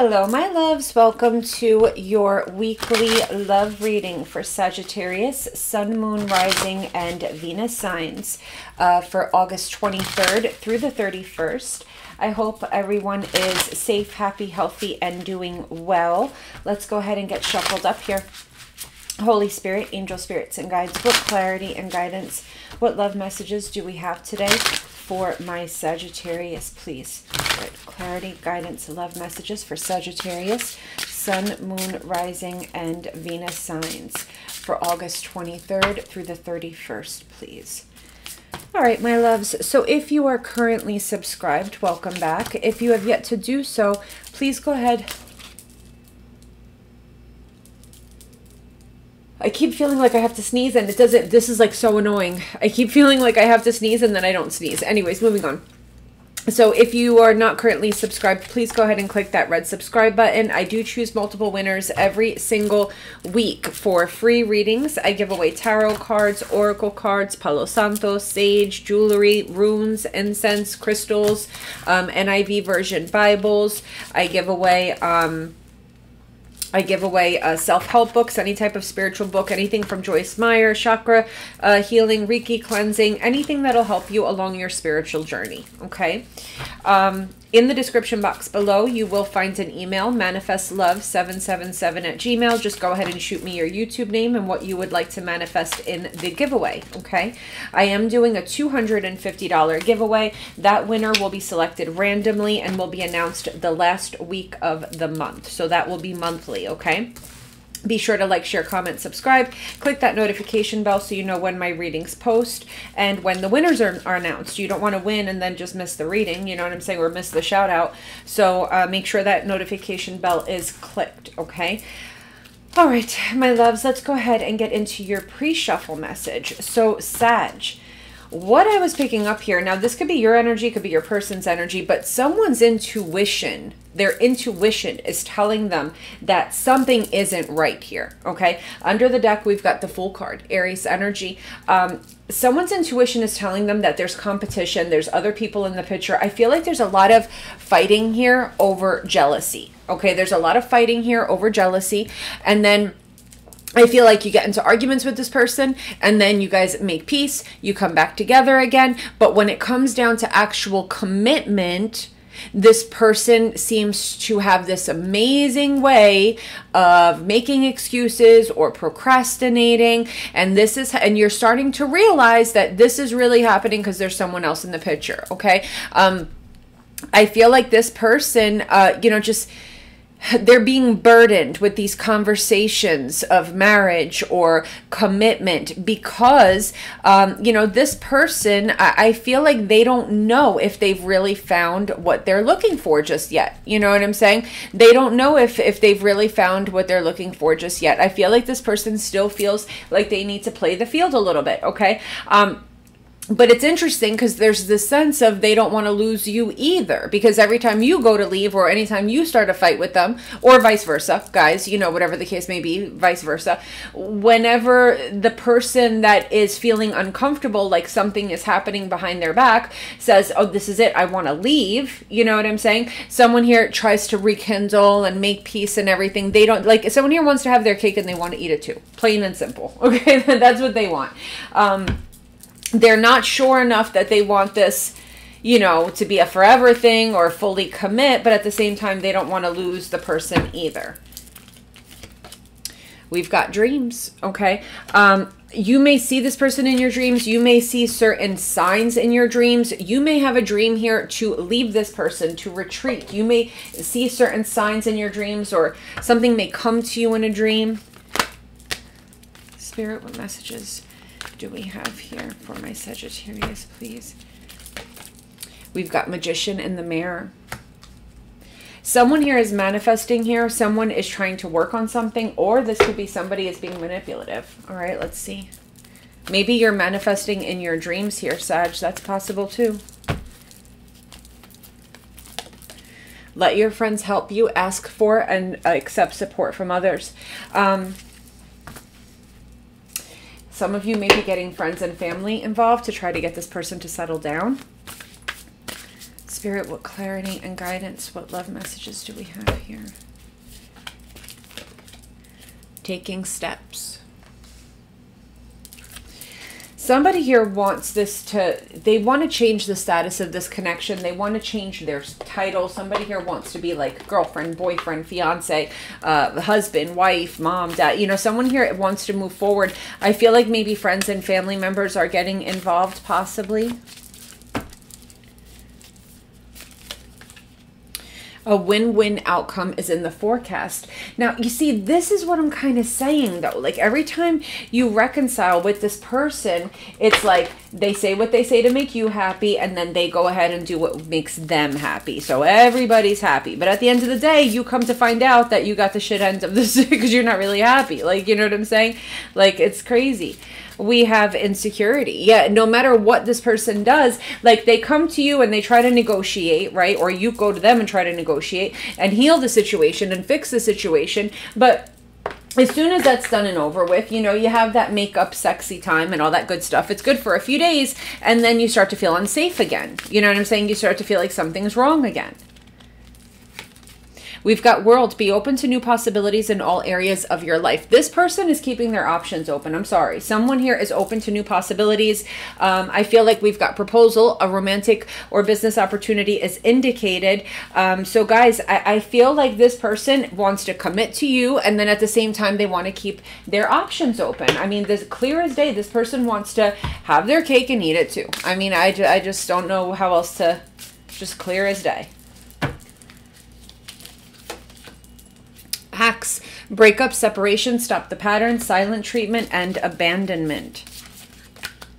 Hello, my loves. Welcome to your weekly love reading for Sagittarius, Sun, Moon, Rising, and Venus signs uh, for August 23rd through the 31st. I hope everyone is safe, happy, healthy, and doing well. Let's go ahead and get shuffled up here. Holy Spirit, angel spirits, and guides, what clarity and guidance, what love messages do we have today for my Sagittarius, please? Right, clarity, guidance, love messages for Sagittarius, Sun, Moon, Rising, and Venus signs for August 23rd through the 31st, please. All right, my loves. So if you are currently subscribed, welcome back. If you have yet to do so, please go ahead I keep feeling like I have to sneeze and it doesn't. This is like so annoying. I keep feeling like I have to sneeze and then I don't sneeze. Anyways, moving on. So if you are not currently subscribed, please go ahead and click that red subscribe button. I do choose multiple winners every single week for free readings. I give away tarot cards, oracle cards, Palo Santo, sage, jewelry, runes, incense, crystals, um, NIV version Bibles. I give away... Um, I give away uh, self-help books, any type of spiritual book, anything from Joyce Meyer, chakra uh, healing, Reiki cleansing, anything that'll help you along your spiritual journey. Okay. Um, in the description box below, you will find an email, manifestlove777 at gmail. Just go ahead and shoot me your YouTube name and what you would like to manifest in the giveaway, okay? I am doing a $250 giveaway. That winner will be selected randomly and will be announced the last week of the month. So that will be monthly, okay? Be sure to like, share, comment, subscribe. Click that notification bell so you know when my readings post and when the winners are, are announced. You don't want to win and then just miss the reading, you know what I'm saying, or miss the shout out. So uh, make sure that notification bell is clicked, okay? All right, my loves, let's go ahead and get into your pre-shuffle message. So, Sag, what I was picking up here, now this could be your energy, could be your person's energy, but someone's intuition their intuition is telling them that something isn't right here. Okay. Under the deck, we've got the Fool card, Aries energy. Um, someone's intuition is telling them that there's competition, there's other people in the picture. I feel like there's a lot of fighting here over jealousy. Okay. There's a lot of fighting here over jealousy. And then I feel like you get into arguments with this person and then you guys make peace, you come back together again. But when it comes down to actual commitment, this person seems to have this amazing way of making excuses or procrastinating and this is and you're starting to realize that this is really happening because there's someone else in the picture okay um i feel like this person uh you know just they're being burdened with these conversations of marriage or commitment because um, you know this person I, I, feel like they don't know if they've really found what they're looking for just yet. You know what i'm saying? They don't know if if they've really found what they're looking for just yet. I feel like this person still feels like they need to play the field a little bit okay? Um but it's interesting because there's this sense of they don't want to lose you either because every time you go to leave or anytime you start a fight with them or vice versa guys you know whatever the case may be vice versa whenever the person that is feeling uncomfortable like something is happening behind their back says oh this is it i want to leave you know what i'm saying? Someone here tries to rekindle and make peace and everything they don't like someone here wants to have their cake and they want to eat it too plain and simple okay? That's what they want. Um they're not sure enough that they want this you know to be a forever thing or fully commit but at the same time they don't want to lose the person either we've got dreams okay um you may see this person in your dreams. You may see certain signs in your dreams. You may have a dream here to leave this person, to retreat. You may see certain signs in your dreams or something may come to you in a dream. Spirit, what messages do we have here for my Sagittarius, please? We've got Magician in the Mirror. Someone here is manifesting here. Someone is trying to work on something, or this could be somebody is being manipulative. All right, let's see. Maybe you're manifesting in your dreams here, Sag. That's possible too. Let your friends help you. Ask for and accept support from others. Um, some of you may be getting friends and family involved to try to get this person to settle down. Spirit, what clarity and guidance, what love messages do we have here? Taking steps. Somebody here wants this to, they want to change the status of this connection. They want to change their title. Somebody here wants to be like girlfriend, boyfriend, fiance, uh, husband, wife, mom, dad. You know, someone here wants to move forward. I feel like maybe friends and family members are getting involved, possibly. A win-win outcome is in the forecast. Now, you see, this is what I'm kind of saying though. Like every time you reconcile with this person, it's like they say what they say to make you happy and then they go ahead and do what makes them happy. So everybody's happy. But at the end of the day, you come to find out that you got the shit end of this because you're not really happy. Like, you know what I'm saying? Like it's crazy we have insecurity. Yeah, no matter what this person does, like they come to you and they try to negotiate, right? Or you go to them and try to negotiate and heal the situation and fix the situation. But as soon as that's done and over with, you know, you have that makeup sexy time and all that good stuff. It's good for a few days and then you start to feel unsafe again. You know what I'm saying? You start to feel like something's wrong again. We've got world. Be open to new possibilities in all areas of your life. This person is keeping their options open. I'm sorry. Someone here is open to new possibilities. Um, I feel like we've got proposal, a romantic or business opportunity is indicated. Um, so, guys, I, I feel like this person wants to commit to you, and then at the same time, they want to keep their options open. I mean, this clear as day. This person wants to have their cake and eat it too. I mean, I, I just don't know how else to. Just clear as day. Hacks, breakup, separation, stop the pattern, silent treatment, and abandonment.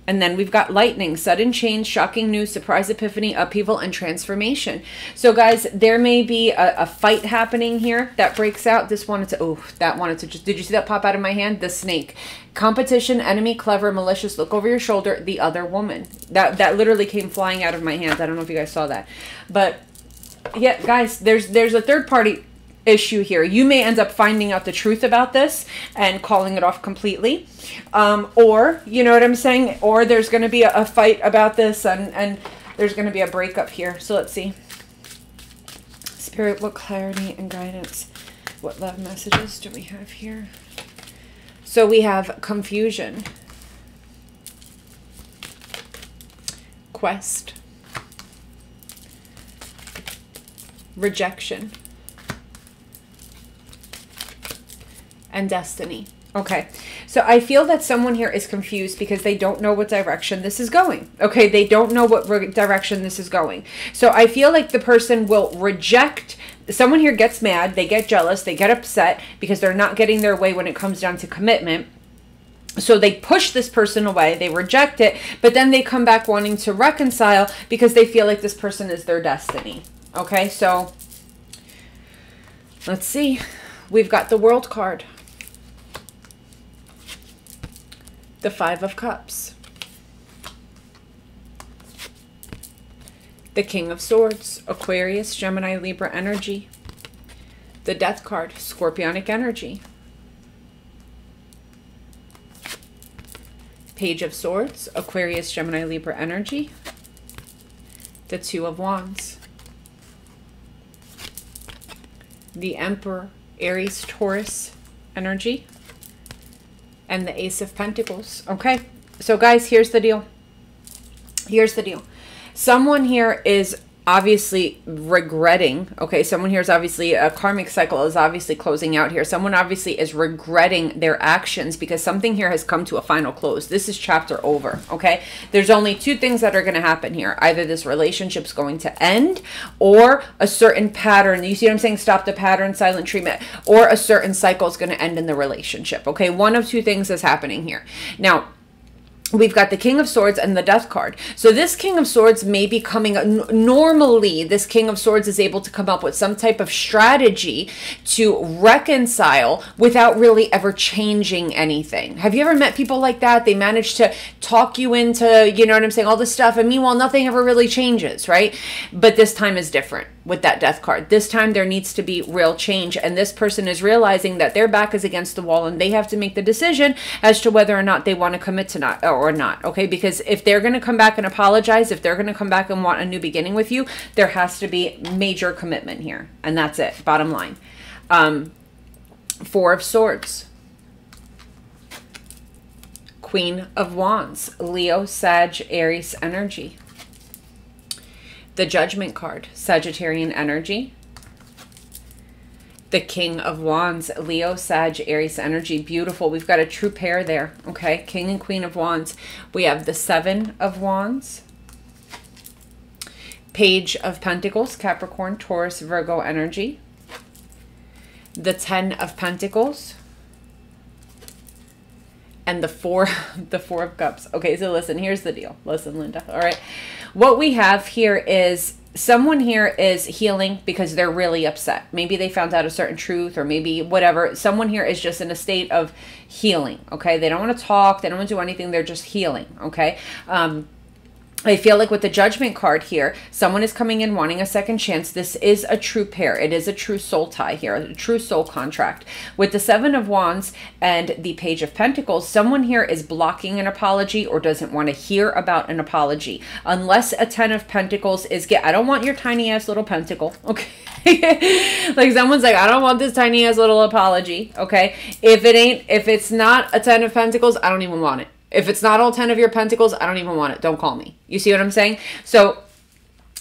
And then we've got lightning, sudden change, shocking news, surprise epiphany, upheaval, and transformation. So, guys, there may be a, a, fight happening here that breaks out. This wanted to, oh, that wanted to just, did you see that pop out of my hand? The snake. Competition, enemy, clever, malicious, look over your shoulder, the other woman. That, that literally came flying out of my hands. I don't know if you guys saw that. But, yeah, guys, there's, there's a third party issue here. You may end up finding out the truth about this and calling it off completely. Um, or, you know what I'm saying? Or there's going to be a, a, fight about this and, and there's going to be a breakup here. So let's see. Spirit, what clarity and guidance, what love messages do we have here? So we have confusion, quest, rejection. And destiny. Okay, so I feel that someone here is confused because they don't know what direction this is going. Okay, they don't know what direction this is going. So I feel like the person will reject. Someone here gets mad, they get jealous, they get upset because they're not getting their way when it comes down to commitment. So they push this person away, they reject it, but then they come back wanting to reconcile because they feel like this person is their destiny. Okay, so let's see. We've got the world card. The Five of Cups, the King of Swords, Aquarius, Gemini, Libra energy, the Death card, Scorpionic energy, Page of Swords, Aquarius, Gemini, Libra energy, the Two of Wands, the Emperor, Aries, Taurus energy, and the Ace of Pentacles. Okay, so guys, here's the deal. Here's the deal. Someone here is obviously regretting okay someone here is obviously a karmic cycle is obviously closing out here. Someone obviously is regretting their actions because something here has come to a final close. This is chapter over okay? There's only two things that are going to happen here. Either this relationship's going to end or a certain pattern you see what i'm saying? Stop the pattern silent treatment. Or a certain cycle is going to end in the relationship okay? One of two things is happening here. Now we've got the king of swords and the death card so this king of swords may be coming normally this king of swords is able to come up with some type of strategy to reconcile without really ever changing anything have you ever met people like that they manage to talk you into you know what i'm saying all this stuff and meanwhile nothing ever really changes right but this time is different with that death card. This time there needs to be real change. And this person is realizing that their back is against the wall and they have to make the decision as to whether or not they want to commit to not or or not. Okay. Because if they're going to come back and apologize, if they're going to come back and want a new beginning with you, there has to be major commitment here. And that's it. Bottom line. Um, Four of Swords. Queen of Wands. Leo, Sag, Aries energy. The Judgment card. Sagittarian energy the King of Wands, Leo, Sag, Aries energy. Beautiful. We've got a true pair there. Okay. King and Queen of Wands. We have the Seven of Wands. Page of Pentacles, Capricorn, Taurus, Virgo energy. The Ten of Pentacles. And the four, the four of cups. Okay, so listen, here's the deal. Listen, Linda. All right. What we have here is someone here is healing because they're really upset. Maybe they found out a certain truth or maybe whatever. Someone here is just in a state of healing, okay? They don't want to talk, they don't want to do anything, they're just healing, okay? Um I feel like with the judgment card here, someone is coming in wanting a second chance. This is a true pair. It is a true soul tie here, a true soul contract. With the Seven of Wands and the Page of Pentacles, someone here is blocking an apology or doesn't want to hear about an apology. Unless a Ten of Pentacles is get, I don't want your tiny ass little pentacle. Okay. like someone's like, I don't want this tiny ass little apology. Okay. If it ain't, if it's not a Ten of Pentacles, I don't even want it. If it's not all 10 of your pentacles, I don't even want it. Don't call me. You see what I'm saying? So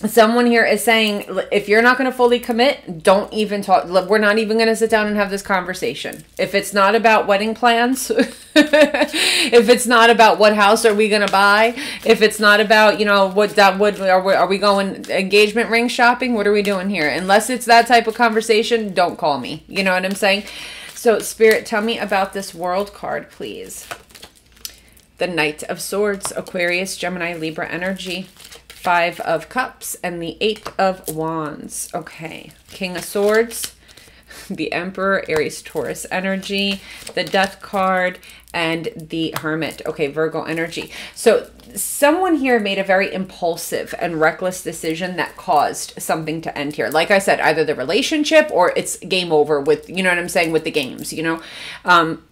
someone here is saying if you're not going to fully commit don't even talk we're not even going to sit down and have this conversation if it's not about wedding plans if it's not about what house are we going to buy if it's not about you know what that would are we, are we going engagement ring shopping what are we doing here unless it's that type of conversation don't call me you know what i'm saying so spirit tell me about this world card please the Knight of Swords, Aquarius, Gemini, Libra energy, Five of Cups, and the Eight of Wands. Okay, King of Swords, the Emperor, Aries, Taurus energy, the Death card, and the Hermit. Okay, Virgo energy. So someone here made a very impulsive and reckless decision that caused something to end here. Like I said, either the relationship or it's game over with, you know what I'm saying, with the games, you know? Um,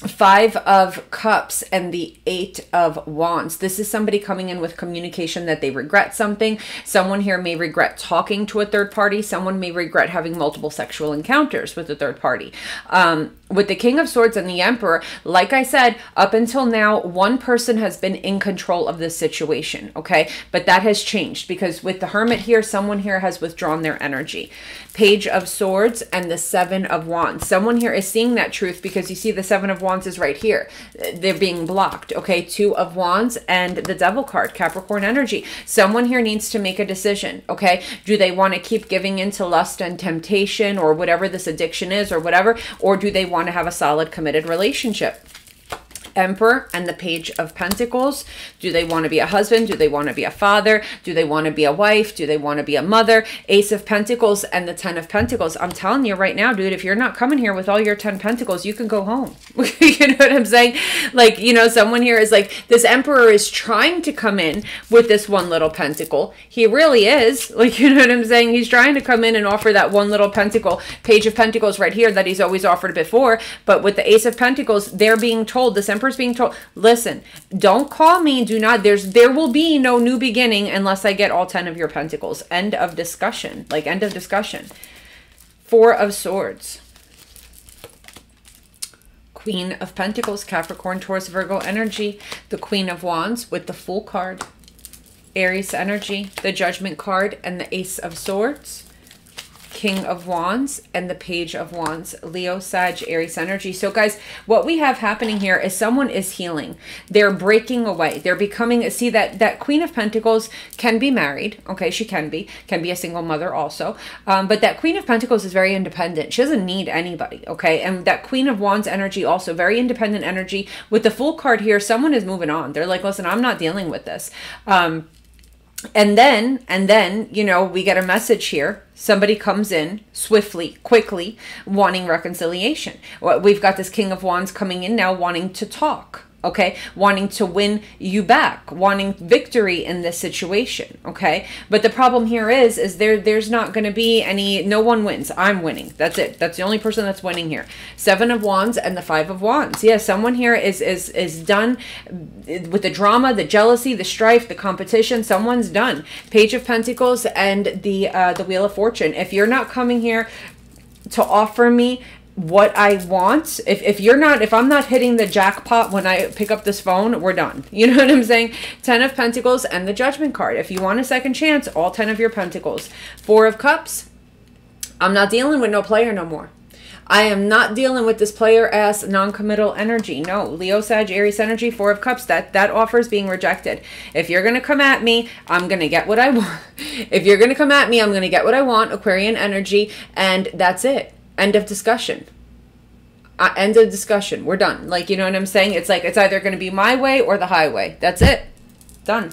five of cups and the eight of wands. This is somebody coming in with communication that they regret something. Someone here may regret talking to a third party. Someone may regret having multiple sexual encounters with a third party. Um, with the king of swords and the emperor like i said up until now one person has been in control of this situation okay but that has changed because with the hermit here someone here has withdrawn their energy page of swords and the seven of wands someone here is seeing that truth because you see the seven of wands is right here. They're being blocked. Okay. Two of wands and the devil card, Capricorn energy. Someone here needs to make a decision. Okay. Do they want to keep giving into lust and temptation or whatever this addiction is or whatever? Or do they want to have a solid committed relationship? Emperor and the Page of Pentacles. Do they want to be a husband? Do they want to be a father? Do they want to be a wife? Do they want to be a mother? Ace of Pentacles and the Ten of Pentacles. I'm telling you right now, dude, if you're not coming here with all your 10 Pentacles, you can go home. you know what I'm saying? Like, you know, someone here is like, this Emperor is trying to come in with this one little Pentacle. He really is. Like, you know what I'm saying? He's trying to come in and offer that one little Pentacle, Page of Pentacles right here that he's always offered before. But with the Ace of Pentacles, they're being told, this Emperor's being told, listen, don't call me. Do not, there's, there will be no new beginning unless I get all 10 of your pentacles. End of discussion. Like, end of discussion. Four of Swords. Queen of Pentacles, Capricorn, Taurus, Virgo energy. The Queen of Wands with the Fool card. Aries energy, the Judgment card, and the Ace of Swords. King of Wands and the Page of Wands, Leo, Sag, Aries energy. So guys, what we have happening here is someone is healing. They're breaking away. They're becoming, see that, that Queen of Pentacles can be married. Okay, she can be, can be a single mother also. Um, but that Queen of Pentacles is very independent. She doesn't need anybody. Okay, and that Queen of Wands energy also very independent energy. With the Fool card here, someone is moving on. They're like, listen, I'm not dealing with this. Um, and then and then you know we get a message here. Somebody comes in swiftly quickly wanting reconciliation. We've got this king of wands coming in now wanting to talk okay? Wanting to win you back wanting victory in this situation okay? But the problem here is is there there's not going to be any no one wins. I'm winning. That's it. That's the only person that's winning here. Seven of wands and the five of wands. Yeah someone here is is is done with the drama the jealousy the strife the competition. Someone's done. Page of pentacles and the uh the wheel of fortune. If you're not coming here to offer me what I want. If, if you're not, if I'm not hitting the jackpot when I pick up this phone, we're done. You know what I'm saying? 10 of Pentacles and the Judgment card. If you want a second chance, all 10 of your Pentacles. Four of Cups. I'm not dealing with no player no more. I am not dealing with this player ass non-committal energy. No, Leo, Sag, Aries energy, Four of Cups. That that offer is being rejected. If you're gonna come at me, I'm gonna get what I want. If you're gonna come at me, I'm gonna get what I want. Aquarian energy, and that's it. End of discussion. Uh, end of discussion. We're done. Like, you know what I'm saying? It's like, it's either going to be my way or the highway. That's it. Done.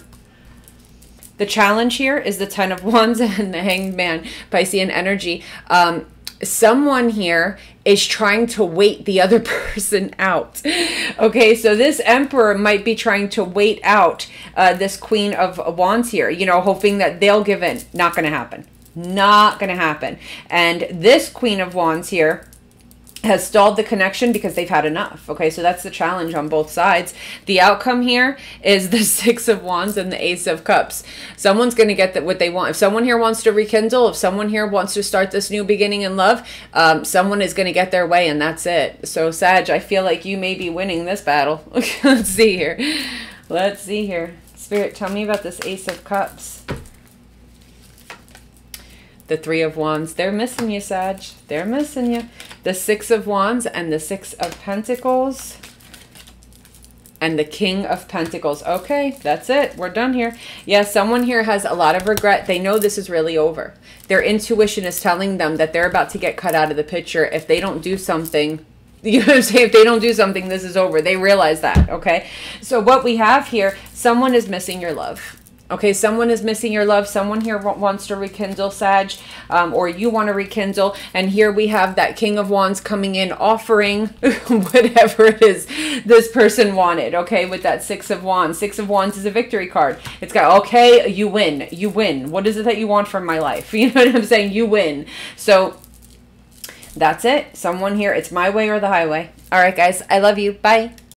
The challenge here is the Ten of Wands and the Hanged Man, Piscean energy. Um, someone here is trying to wait the other person out. Okay, so this emperor might be trying to wait out uh, this queen of wands here, you know, hoping that they'll give in. Not going to happen. Not going to happen. And this Queen of Wands here has stalled the connection because they've had enough. Okay, so that's the challenge on both sides. The outcome here is the Six of Wands and the Ace of Cups. Someone's going to get what they want. If someone here wants to rekindle, if someone here wants to start this new beginning in love, um, someone is going to get their way and that's it. So Sag, I feel like you may be winning this battle. Okay, Let's see here. Let's see here. Spirit, tell me about this Ace of Cups the Three of Wands. They're missing you, Sag. They're missing you. The Six of Wands and the Six of Pentacles. And the King of Pentacles. Okay, that's it. We're done here. Yeah, someone here has a lot of regret. They know this is really over. Their intuition is telling them that they're about to get cut out of the picture if they don't do something you know what I'm saying? If they don't do something, this is over. They realize that, okay? So what we have here, someone is missing your love. Okay, someone is missing your love. Someone here wants to rekindle, Sag, um, or you want to rekindle. And here we have that King of Wands coming in, offering whatever it is this person wanted. Okay, with that Six of Wands. Six of Wands is a victory card. It's got, okay, you win. You win. What is it that you want from my life? You know what I'm saying? You win. So that's it. Someone here, it's my way or the highway. All right, guys, I love you. Bye.